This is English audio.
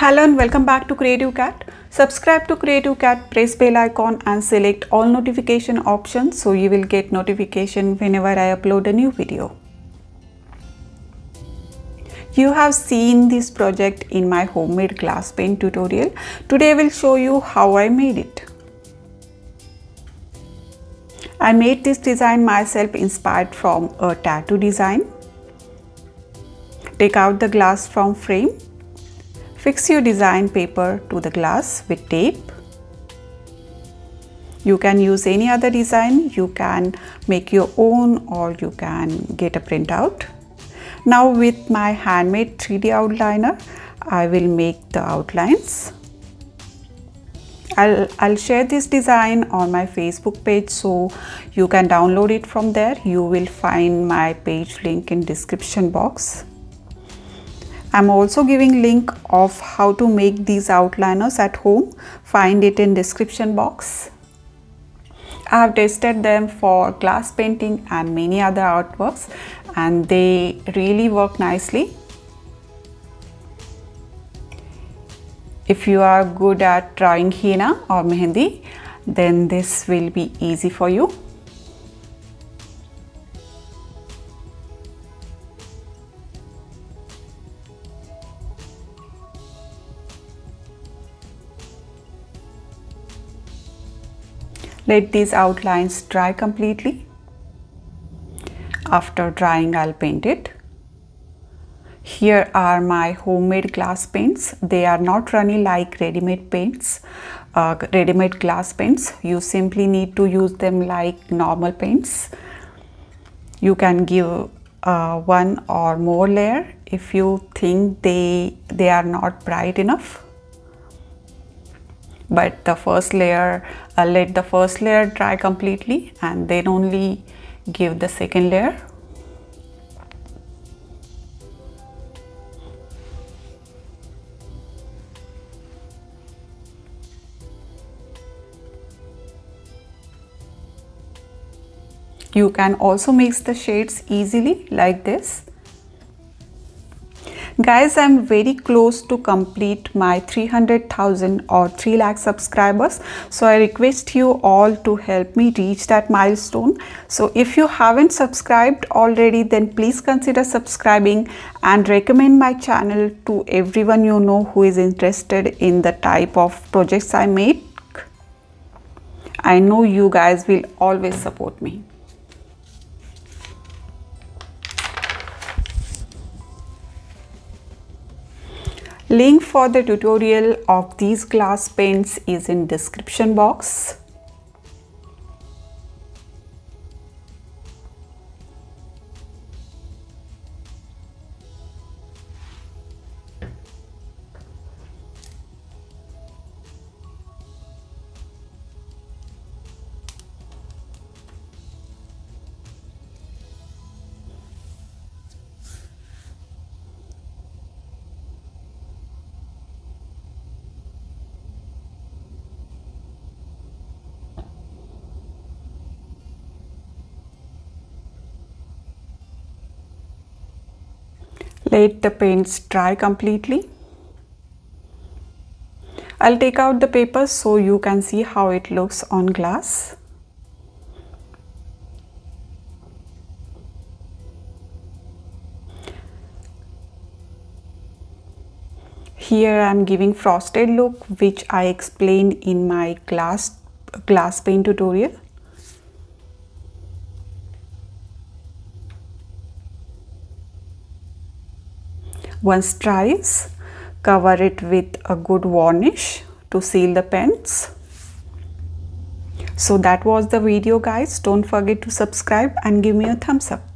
Hello and welcome back to Creative Cat. Subscribe to Creative Cat, press bell icon and select all notification options so you will get notification whenever I upload a new video. You have seen this project in my homemade glass paint tutorial. Today I will show you how I made it. I made this design myself inspired from a tattoo design. Take out the glass from frame Fix your design paper to the glass with tape. You can use any other design, you can make your own or you can get a printout. Now with my handmade 3D outliner, I will make the outlines. I'll, I'll share this design on my Facebook page so you can download it from there. You will find my page link in description box. I'm also giving link of how to make these outliners at home. Find it in description box. I have tested them for glass painting and many other artworks and they really work nicely. If you are good at drawing henna or mehendi, then this will be easy for you. Let these outlines dry completely. After drying, I'll paint it. Here are my homemade glass paints. They are not runny like ready-made paints, uh, ready-made glass paints. You simply need to use them like normal paints. You can give uh, one or more layer if you think they, they are not bright enough but the first layer uh, let the first layer dry completely and then only give the second layer. You can also mix the shades easily like this Guys, I'm very close to complete my 300,000 or 3 lakh subscribers. So I request you all to help me reach that milestone. So if you haven't subscribed already, then please consider subscribing and recommend my channel to everyone you know who is interested in the type of projects I make. I know you guys will always support me. Link for the tutorial of these glass paints is in description box. Let the paints dry completely. I'll take out the paper so you can see how it looks on glass. Here I am giving frosted look which I explained in my glass, glass paint tutorial. Once dries, cover it with a good varnish to seal the pens. So that was the video guys. Don't forget to subscribe and give me a thumbs up.